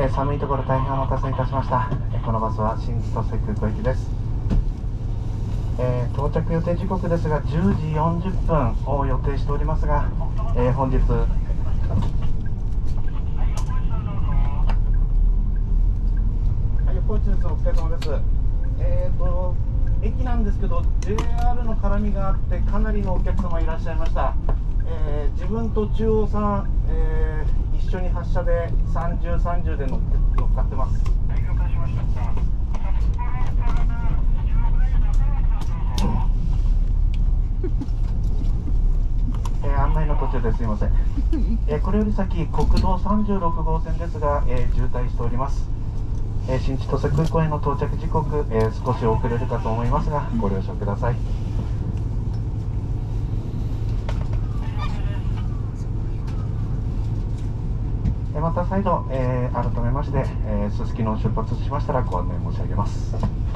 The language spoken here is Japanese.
えー寒いところ大変お待たせいたしました。えーこのバスは新千歳空港行きです。えー到着予定時刻ですが10時40分を予定しておりますが、えー本日はい、横内です。お疲れ様です。えーと、駅なんですけど、JR の絡みがあって、かなりのお客様いらっしゃいました。えー自分と中央さん、えー一緒に発車で30、30で乗って乗っかってます。えー案内の途中ですいません、えーこれより先国道36号線ですが、えー渋滞しております、えー新千歳空港への到着時刻、えー少し遅れるかと思いますがご了承ください。また再度、えー改めましてすすきのを出発しましたらご案内申し上げます。